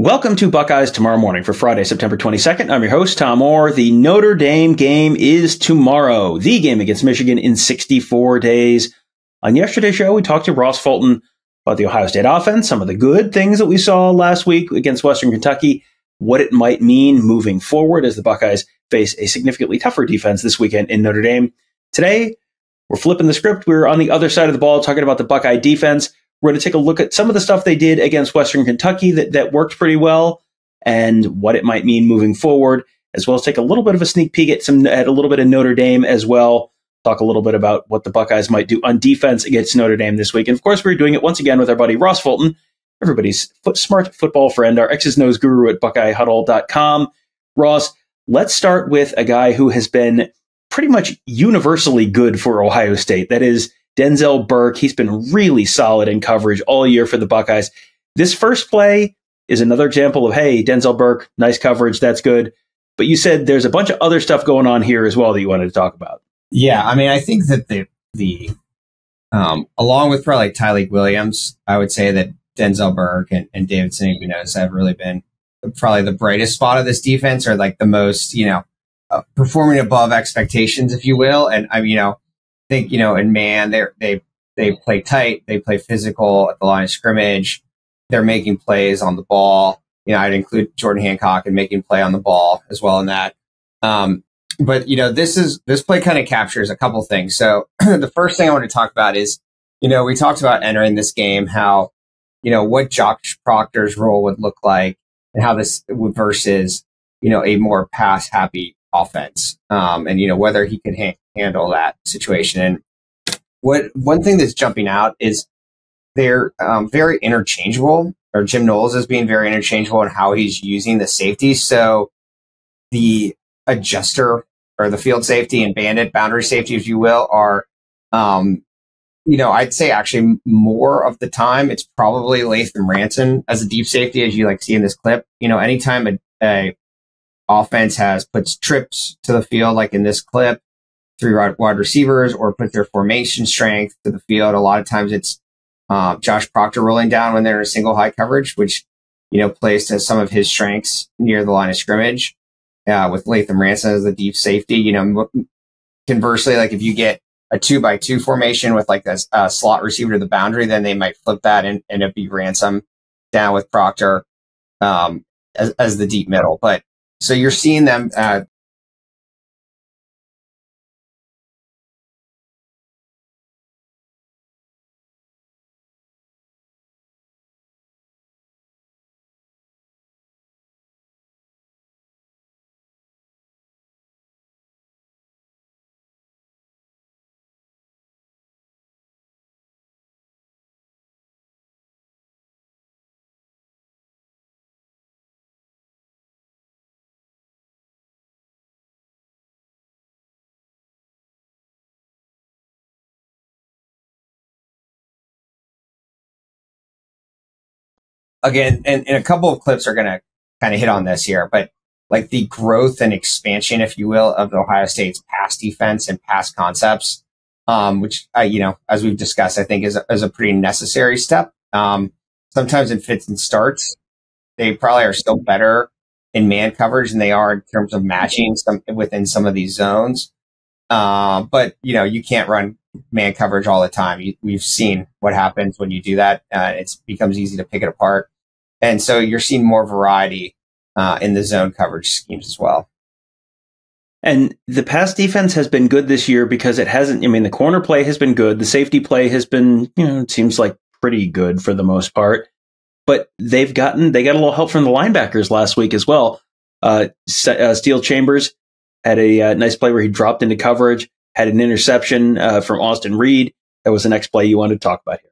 Welcome to Buckeyes tomorrow morning for Friday, September 22nd. I'm your host, Tom Orr. The Notre Dame game is tomorrow, the game against Michigan in 64 days. On yesterday's show, we talked to Ross Fulton about the Ohio State offense, some of the good things that we saw last week against Western Kentucky, what it might mean moving forward as the Buckeyes face a significantly tougher defense this weekend in Notre Dame. Today, we're flipping the script. We're on the other side of the ball talking about the Buckeye defense. We're going to take a look at some of the stuff they did against Western Kentucky that, that worked pretty well and what it might mean moving forward, as well as take a little bit of a sneak peek at some at a little bit of Notre Dame as well. Talk a little bit about what the Buckeyes might do on defense against Notre Dame this week. And of course, we're doing it once again with our buddy Ross Fulton, everybody's foot, smart football friend, our X's and O's guru at BuckeyeHuddle.com. Ross, let's start with a guy who has been pretty much universally good for Ohio State. That is Denzel Burke, he's been really solid in coverage all year for the Buckeyes. This first play is another example of, hey, Denzel Burke, nice coverage, that's good. But you said there's a bunch of other stuff going on here as well that you wanted to talk about. Yeah, I mean, I think that the the um, along with probably Tyleik Williams, I would say that Denzel Burke and, and Davison Igbinosun have really been probably the brightest spot of this defense, or like the most, you know, uh, performing above expectations, if you will. And I mean, you know, think, you know, in man, they they they play tight, they play physical at the line of scrimmage. They're making plays on the ball. You know, I'd include Jordan Hancock and making play on the ball as well in that. Um, but you know, this is this play kind of captures a couple things. So the first thing I want to talk about is, you know, we talked about entering this game, how, you know, what Josh Proctor's role would look like and how this would versus, you know, a more pass happy offense. Um, and you know, whether he could ha- handle that situation. And what one thing that's jumping out is they're um, very interchangeable, or Jim Knowles is being very interchangeable in how he's using the safety. So the adjuster or the field safety and bandit boundary safety, if you will, are, um, you know, I'd say actually more of the time it's probably Lathan Ransom as a deep safety, as you like see in this clip. You know, anytime a, a offense has puts trips to the field, like in this clip, three wide receivers or put their formation strength to the field. A lot of times it's uh, Josh Proctor rolling down when they're in a single high coverage, which, you know, plays to some of his strengths near the line of scrimmage. Uh, with Lathan Ransom as the deep safety, you know, conversely, like if you get a two by two formation with like a, a slot receiver to the boundary, then they might flip that and, and it'd be Ransom down with Proctor um, as, as the deep middle. But so you're seeing them uh, again, and, and a couple of clips are going to kind of hit on this here, but like the growth and expansion, if you will, of Ohio State's pass defense and pass concepts, um, which, uh, you know, as we've discussed, I think is is a pretty necessary step. Um, sometimes it fits and starts, they probably are still better in man coverage than they are in terms of matching some within some of these zones. Uh, but you know, you can't run man coverage all the time. You, we've seen what happens when you do that. Uh, it becomes easy to pick it apart. And so you're seeing more variety uh, in the zone coverage schemes as well. And the pass defense has been good this year because it hasn't. I mean, the corner play has been good. The safety play has been, you know, it seems like pretty good for the most part. But they've gotten, they got a little help from the linebackers last week as well. Uh, uh, Steele Chambers had a uh, nice play where he dropped into coverage, had an interception uh, from Austin Reed. That was the next play you wanted to talk about here.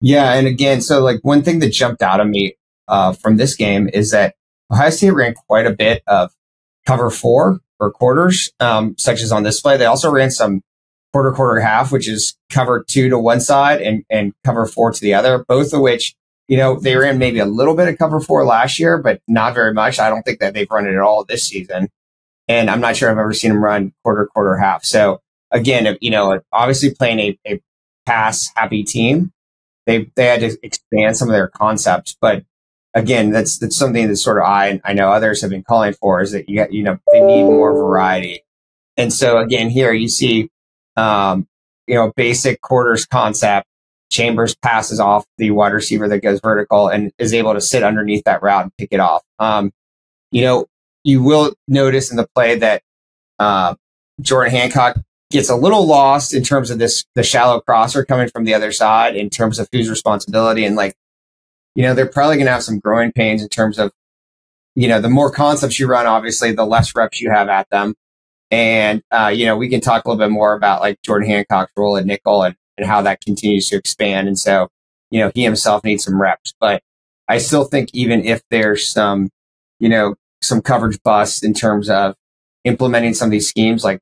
Yeah, and again, so like one thing that jumped out at me uh, from this game is that Ohio State ran quite a bit of cover four or quarters, um, such as on this play. They also ran some quarter, quarter, half, which is cover two to one side and, and cover four to the other, both of which, you know, they ran maybe a little bit of cover four last year, but not very much. I don't think that they've run it at all this season. And I'm not sure I've ever seen them run quarter, quarter, half. So again, you know, obviously playing a, a pass happy team, they, they had to expand some of their concepts, but again, that's that's something that sort of I I know others have been calling for is that you get you know they need more variety, and so again here you see um, you know basic quarters concept. Chambers passes off the wide receiver that goes vertical and is able to sit underneath that route and pick it off. Um, you know, you will notice in the play that uh, Jordan Hancock gets a little lost in terms of this the shallow crosser coming from the other side in terms of whose responsibility and like you know they're probably going to have some growing pains in terms of you know the more concepts you run obviously the less reps you have at them. And uh, you know we can talk a little bit more about like jordan hancock's role at nickel and, and how that continues to expand. And so you know he himself needs some reps. But i still think even if there's some you know some coverage bust in terms of implementing some of these schemes like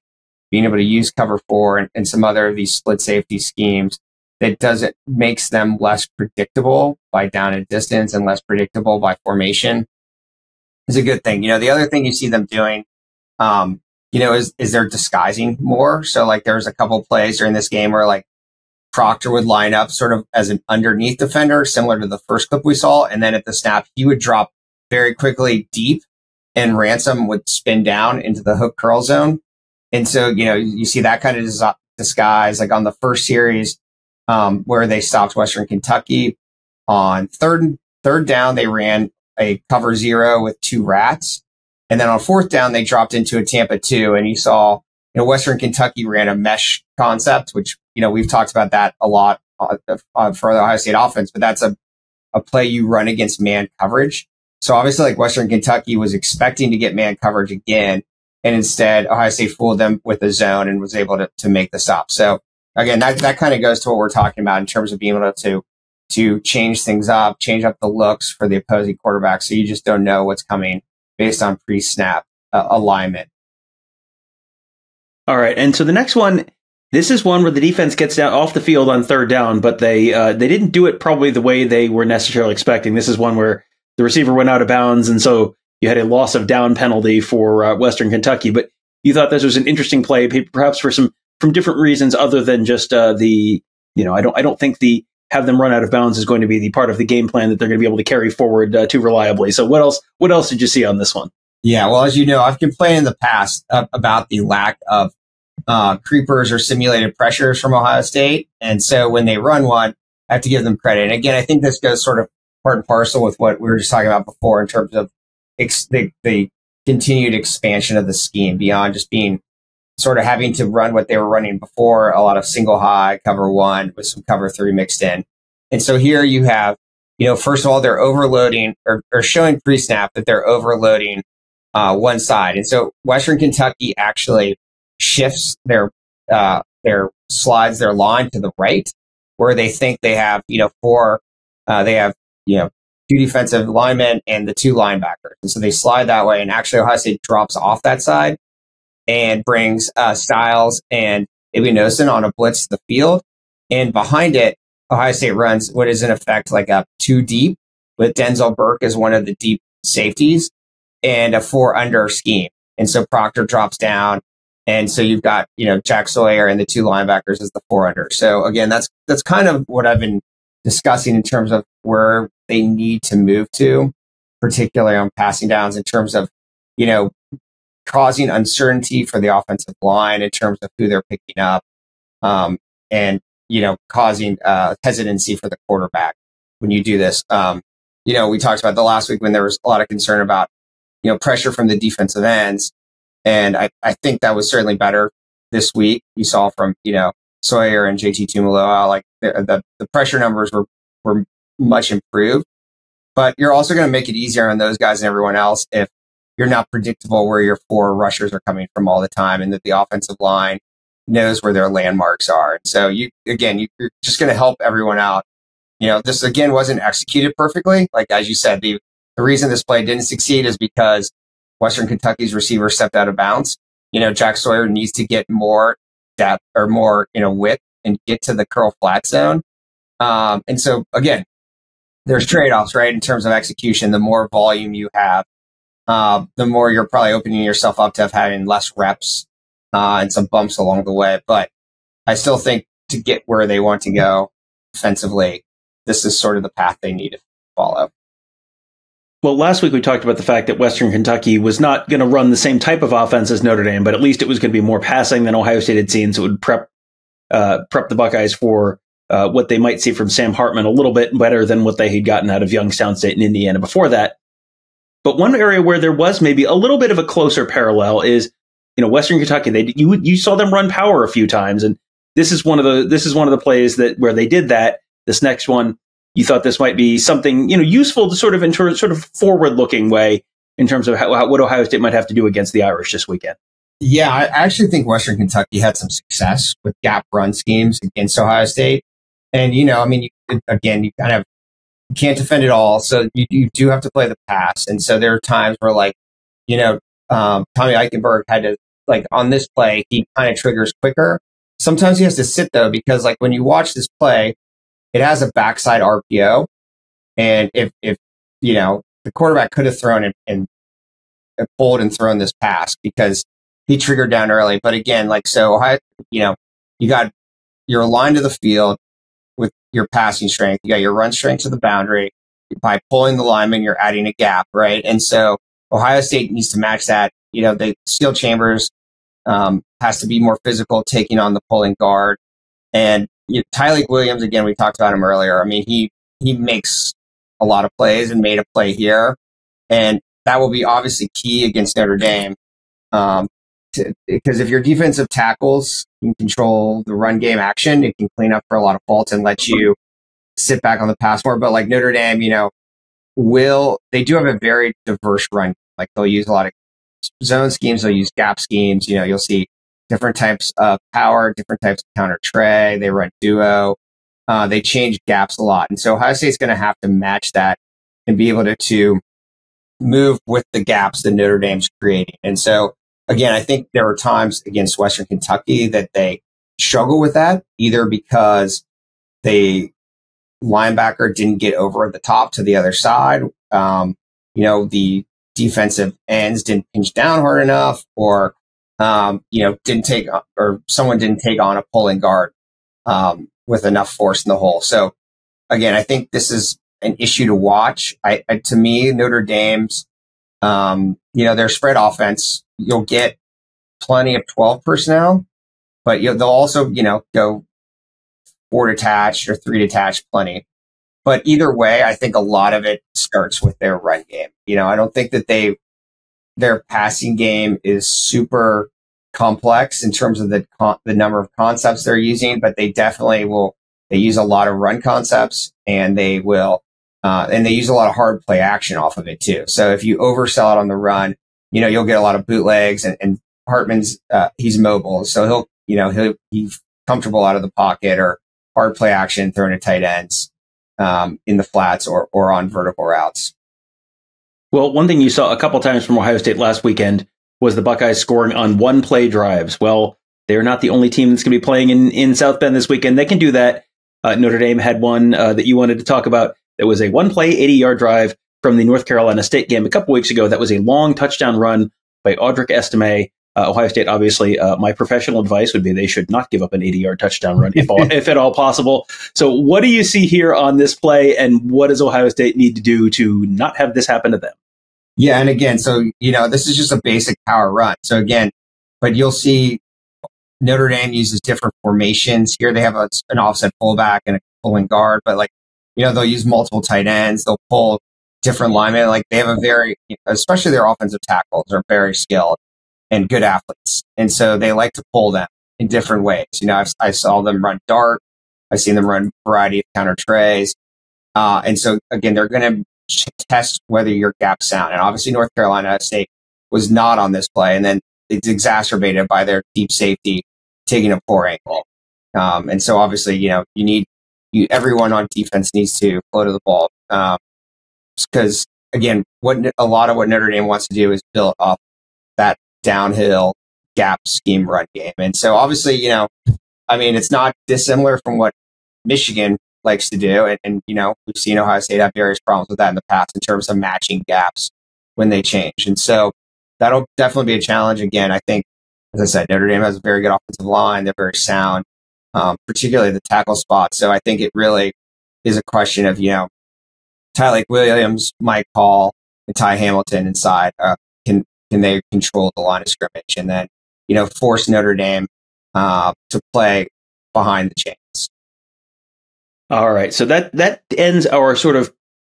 being able to use cover four and, and some other of these split safety schemes that does it makes them less predictable by down and distance and less predictable by formation is a good thing. You know, the other thing you see them doing, um, you know, is, is they're disguising more. So like there's a couple plays during this game where like Proctor would line up sort of as an underneath defender, similar to the first clip we saw. And then at the snap, he would drop very quickly deep and Ransom would spin down into the hook curl zone. And so, you know, you see that kind of disguise. Like on the first series, um, where they stopped Western Kentucky on third third down, they ran a cover zero with two rats, and then on fourth down, they dropped into a Tampa two, and you saw, you know, Western Kentucky ran a mesh concept, which you know we've talked about that a lot uh, for the Ohio State offense, but that's a a play you run against man coverage. So obviously, like Western Kentucky was expecting to get man coverage again, and instead Ohio State fooled them with a zone and was able to, to make the stop. So again, that, that kind of goes to what we're talking about in terms of being able to, to change things up, change up the looks for the opposing quarterback. So you just don't know what's coming based on pre snap uh, alignment. All right. And so the next one, this is one where the defense gets down off the field on third down, but they, uh, they didn't do it probably the way they were necessarily expecting. This is one where the receiver went out of bounds. And so you had a loss of down penalty for uh, Western Kentucky, but you thought this was an interesting play, perhaps for some from different reasons other than just uh, the you know I don't I don't think the have them run out of bounds is going to be the part of the game plan that they're going to be able to carry forward uh, too reliably. So what else what else did you see on this one? Yeah, well, as you know, I've complained in the past uh, about the lack of uh, creepers or simulated pressures from Ohio State, and so when they run one, I have to give them credit. And again, I think this goes sort of part and parcel with what we were just talking about before in terms of ex- the, the continued expansion of the scheme beyond just being sort of having to run what they were running before, a lot of single high, cover one with some cover three mixed in. And so here you have, you know, first of all, they're overloading or, or showing pre snap that they're overloading uh, one side. And so Western Kentucky actually shifts their, uh, their slides their line to the right where they think they have, you know, four, uh, they have, you know, two defensive linemen and the two linebackers. And so they slide that way. And actually Ohio State drops off that side and brings uh, Styles and Igbinosun on a blitz to the field. And behind it, Ohio State runs what is in effect like a two deep with Denzel Burke as one of the deep safeties and a four under scheme. And so Proctor drops down. And so you've got, you know, Jack Sawyer and the two linebackers as the four under. So again, that's, that's kind of what I've been discussing in terms of where they need to move to, particularly on passing downs in terms of, you know, causing uncertainty for the offensive line in terms of who they're picking up, um, and you know, causing uh, hesitancy for the quarterback when you do this. Um, you know, we talked about the last week when there was a lot of concern about you know pressure from the defensive ends, and I, I think that was certainly better this week. You saw from you know Sawyer and JT Tuimoloau, like the, the, the pressure numbers were were much improved. But you're also going to make it easier on those guys and everyone else if you're not predictable where your four rushers are coming from all the time and that the offensive line knows where their landmarks are. And so you, again, you, are just going to help everyone out. You know, this again wasn't executed perfectly. Like, as you said, the, the reason this play didn't succeed is because Western Kentucky's receiver stepped out of bounds. You know, Jack Sawyer needs to get more depth or more, you know, width and get to the curl flat zone. Um, and so again, there's trade offs, right? In terms of execution, the more volume you have, uh, the more you're probably opening yourself up to having less reps uh, and some bumps along the way. But I still think to get where they want to go offensively, this is sort of the path they need to follow. Well, last week we talked about the fact that Western Kentucky was not going to run the same type of offense as Notre Dame, but at least it was going to be more passing than Ohio State had seen, so it would prep uh, prep the Buckeyes for uh, what they might see from Sam Hartman a little bit better than what they had gotten out of Youngstown State in Indiana before that. But one area where there was maybe a little bit of a closer parallel is, you know, Western Kentucky. They you you saw them run power a few times, and this is one of the this is one of the plays that where they did that. This next one, you thought this might be something you know useful to sort of in sort of forward looking way in terms of how, how, what Ohio State might have to do against the Irish this weekend. Yeah, I actually think Western Kentucky had some success with gap run schemes against Ohio State. And, you know, I mean, you, again, you kind of you can't defend it all. So you, you do have to play the pass. And so there are times where, like, you know, um, Tommy Eichenberg had to, like, on this play, he kind of triggers quicker. Sometimes he has to sit, though, because, like, when you watch this play, it has a backside RPO. And if, if, you know, the quarterback could have thrown it and, and pulled and thrown this pass because he triggered down early. But again, like, so, you know, you got, you're aligned to the field your passing strength. You got your run strength to the boundary. By pulling the lineman, you're adding a gap, right? And so Ohio State needs to match that. You know, the Steele Chambers um, has to be more physical, taking on the pulling guard. And you know, Tyleik Williams, again, we talked about him earlier. I mean, he he makes a lot of plays and made a play here, and that will be obviously key against Notre Dame. Um, because if your defensive tackles can control the run game action, it can clean up for a lot of faults and let you sit back on the pass more. But like Notre Dame, you know, will they do have a very diverse run. Like they'll use a lot of zone schemes, they'll use gap schemes. You know, you'll see different types of power, different types of counter trey. They run duo. Uh, they change gaps a lot. And so Ohio State's going to have to match that and be able to, to move with the gaps that Notre Dame's creating. And so again, I think there are times against Western Kentucky that they struggle with that, either because the linebacker didn't get over at the top to the other side. Um, you know, the defensive ends didn't pinch down hard enough or, um, you know, didn't take, or someone didn't take on a pulling guard, um, with enough force in the hole. So again, I think this is an issue to watch. I, I to me, Notre Dame's, um, you know, their spread offense you'll get plenty of 12 personnel, but they'll also, you know, go four detached or three detached plenty. But either way, I think a lot of it starts with their run game. You know, I don't think that they, their passing game is super complex in terms of the, the number of concepts they're using, but they definitely will, they use a lot of run concepts and they will, uh, and they use a lot of hard play action off of it too. So if you oversell it on the run, you know, you'll get a lot of bootlegs and, and Hartman's, uh, he's mobile. So he'll, you know, he'll, he's comfortable out of the pocket or hard play action, throwing to tight ends, um, in the flats or, or on vertical routes. Well, one thing you saw a couple times from Ohio State last weekend was the Buckeyes scoring on one play drives. Well, they're not the only team that's going to be playing in, in South Bend this weekend. They can do that. Uh, Notre Dame had one uh, that you wanted to talk about. That was a one play, 80 yard drive from the North Carolina State game a couple weeks ago. That was a long touchdown run by Audric Estime. Uh, Ohio State, obviously, uh, my professional advice would be they should not give up an 80 yard touchdown run if, all, if at all possible. So, what do you see here on this play, and what does Ohio State need to do to not have this happen to them? Yeah, and again, so you know, this is just a basic power run. So again, but you'll see Notre Dame uses different formations. Here they have a, an offset fullback and a pulling guard, but like you know, they'll use multiple tight ends. They'll pull different linemen. Like they have a very, especially their offensive tackles are very skilled and good athletes. And so they like to pull them in different ways. You know, I've, i saw them run dart. I've seen them run variety of counter treys. Uh, and so again, they're going to test whether your gap sound. And obviously North Carolina State was not on this play. And then it's exacerbated by their deep safety taking a poor angle. Um, and so obviously, you know, you need you, everyone on defense needs to flow to the ball. Um, because again, what a lot of what Notre Dame wants to do is build up that downhill gap scheme run game. And so obviously, you know, I mean, it's not dissimilar from what Michigan likes to do. And, and, you know, we've seen Ohio State have various problems with that in the past in terms of matching gaps when they change. And so that'll definitely be a challenge. Again, I think, as I said, Notre Dame has a very good offensive line. They're very sound, um, particularly the tackle spot. So I think it really is a question of, you know, Tyleik Williams Mike Hall and Ty Hamilton inside, uh, can can they control the line of scrimmage and then you know force Notre Dame uh, to play behind the chains. All right, so that that ends our sort of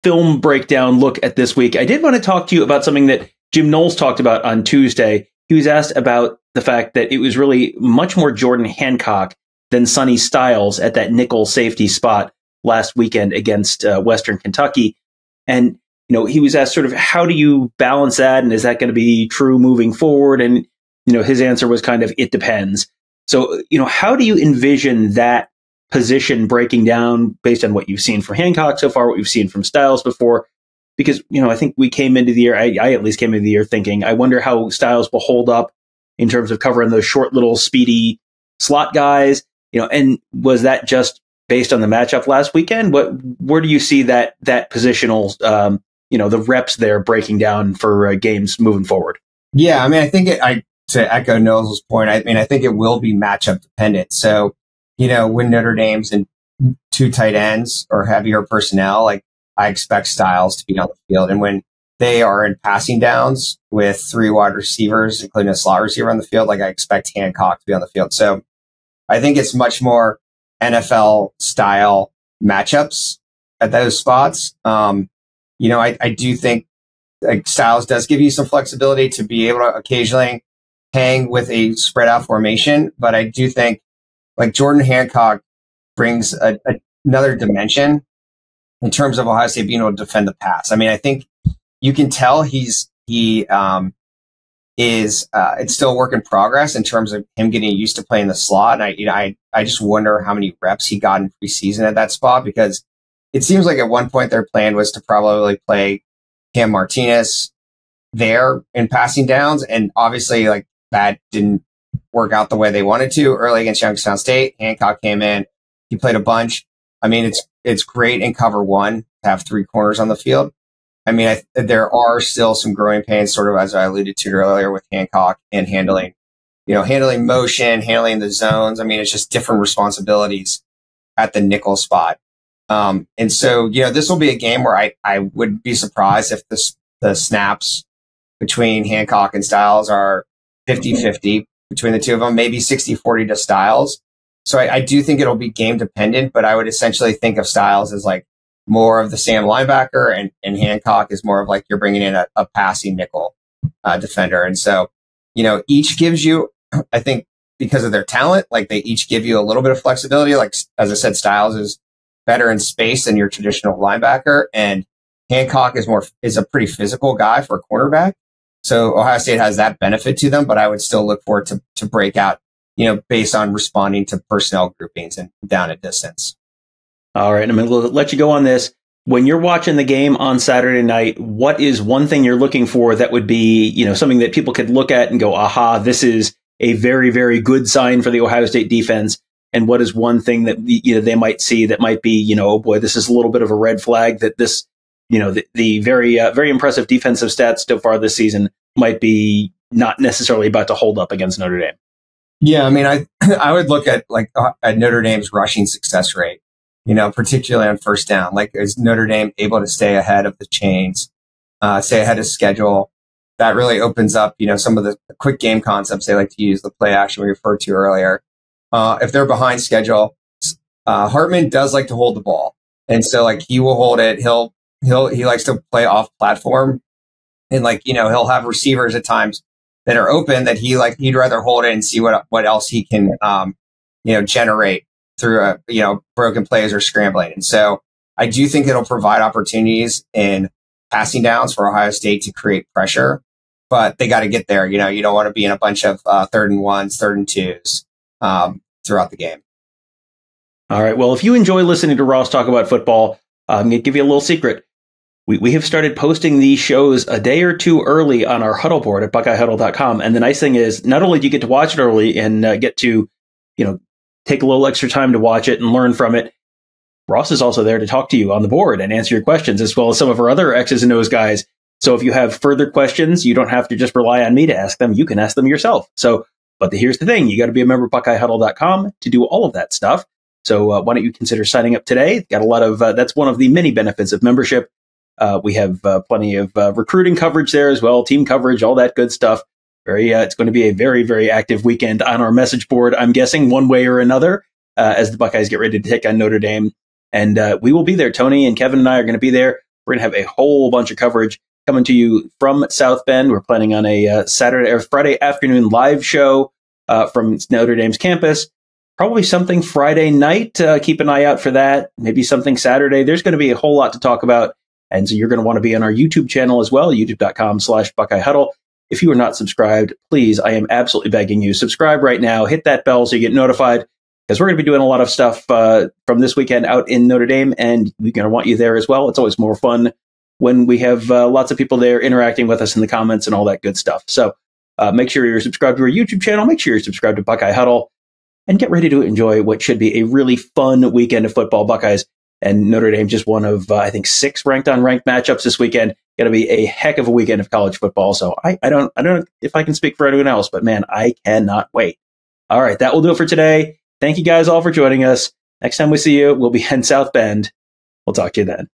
film breakdown look at this week. I did want to talk to you about something that Jim Knowles talked about on Tuesday. He was asked about the fact that it was really much more Jordan Hancock than Sonny Styles at that nickel safety spot last weekend against uh, Western Kentucky. And, you know, he was asked sort of, how do you balance that? And is that going to be true moving forward? And, you know, his answer was kind of, it depends. So, you know, how do you envision that position breaking down based on what you've seen from Hancock so far, what you've seen from Styles before? Because, you know, I think we came into the year, I, I at least came into the year thinking, I wonder how Styles will hold up in terms of covering those short little speedy slot guys, you know, and was that just based on the matchup last weekend? What where do you see that that positional, um, you know, the reps there breaking down for uh, games moving forward? Yeah, I mean, I think it, I to echo Knowles' point, I mean, I think it will be matchup dependent. So, you know, when Notre Dame's in two tight ends or heavier personnel, like I expect Styles to be on the field, and when they are in passing downs with three wide receivers, including a slot receiver on the field, like I expect Hancock to be on the field. So, I think it's much more NFL style matchups at those spots. Um, you know, I, I do think like Styles does give you some flexibility to be able to occasionally hang with a spread out formation, but I do think like Jordan Hancock brings a, a, another dimension in terms of Ohio State being able to defend the pass. I mean, I think you can tell he's he um, is uh, it's still a work in progress in terms of him getting used to playing the slot. And I, you know, I, I just wonder how many reps he got in preseason at that spot because it seems like at one point their plan was to probably play Cam Martinez there in passing downs. And obviously like that didn't work out the way they wanted to early against Youngstown State. Hancock came in, he played a bunch. I mean, it's, it's great in cover one to have three corners on the field. I mean, I, there are still some growing pains, sort of as I alluded to earlier with Hancock and handling, you know, handling motion, handling the zones. I mean, it's just different responsibilities at the nickel spot. Um, and so, you know, this will be a game where I, I would be surprised if the, the snaps between Hancock and Styles are 50 50 between the two of them, maybe 60 40 to Styles. So I, I do think it'll be game dependent, but I would essentially think of Styles as like more of the Sam linebacker, and, and Hancock is more of like you're bringing in a, a passing nickel uh, defender. And so, you know, each gives you, I think, because of their talent, like they each give you a little bit of flexibility. Like as I said, Styles is better in space than your traditional linebacker, and Hancock is more is a pretty physical guy for a cornerback. So Ohio State has that benefit to them, but I would still look forward to to break out, you know, based on responding to personnel groupings and down at distance. All right, I'm going to let you go on this. When you're watching the game on Saturday night, what is one thing you're looking for that would be, you know, something that people could look at and go, aha, this is a very, very good sign for the Ohio State defense? And what is one thing that you know they might see that might be, you know, oh boy, this is a little bit of a red flag that this, you know, the, the very, uh, very impressive defensive stats so far this season might be not necessarily about to hold up against Notre Dame. Yeah, I mean, I I would look at like uh, at Notre Dame's rushing success rate you know, particularly on first down? Like, is Notre Dame able to stay ahead of the chains, uh, stay ahead of schedule? That really opens up, you know, some of the quick game concepts they like to use, the play action we referred to earlier. Uh, if they're behind schedule, uh, Hartman does like to hold the ball. And so like he will hold it. He'll, he'll, he likes to play off platform and like, you know, he'll have receivers at times that are open that he like, he'd rather hold it and see what, what else he can, um, you know, generate through a, you know, broken plays or scrambling. And so I do think it'll provide opportunities in passing downs for Ohio State to create pressure, but they got to get there. You know, you don't want to be in a bunch of uh, third and ones, third and twos um, throughout the game. All right. Well, if you enjoy listening to Ross talk about football, I'm going to give you a little secret. We, we have started posting these shows a day or two early on our huddle board at buckeyehuddle.com. And the nice thing is, not only do you get to watch it early and uh, get to, you know, take a little extra time to watch it and learn from it. Ross is also there to talk to you on the board and answer your questions, as well as some of our other X's and O's guys. So if you have further questions, you don't have to just rely on me to ask them. You can ask them yourself. So, but the, here's the thing. You got to be a member of BuckeyeHuddle.com to do all of that stuff. So uh, why don't you consider signing up today? Got a lot of, uh, that's one of the many benefits of membership. Uh, we have uh, plenty of uh, recruiting coverage there as well, team coverage, all that good stuff. Very, uh, it's going to be a very, very active weekend on our message board. I'm guessing one way or another uh, as the Buckeyes get ready to take on Notre Dame, and uh, we will be there. Tony and Kevin and I are going to be there. We're going to have a whole bunch of coverage coming to you from South Bend. We're planning on a Saturday or Friday afternoon live show from Notre Dame's campus probably something Friday night. Uh, keep an eye out for that. Maybe something Saturday. There's going to be a whole lot to talk about. And so you're going to want to be on our YouTube channel as well, youtube.com slash Buckeye Huddle. If you are not subscribed, please, I am absolutely begging you, subscribe right now. Hit that bell so you get notified because we're going to be doing a lot of stuff uh, from this weekend out in Notre Dame, and we're going to want you there as well. It's always more fun when we have uh, lots of people there interacting with us in the comments and all that good stuff. So uh, make sure you're subscribed to our YouTube channel. Make sure you're subscribed to Buckeye Huddle and get ready to enjoy what should be a really fun weekend of football. Buckeyes and Notre Dame just one of, uh, I think, six ranked on ranked matchups this weekend. Going to be a heck of a weekend of college football. So I, I don't, I don't know if I can speak for anyone else, but man, I cannot wait. All right, that will do it for today. Thank you guys all for joining us. Next time we see you, we'll be in South Bend. We'll talk to you then.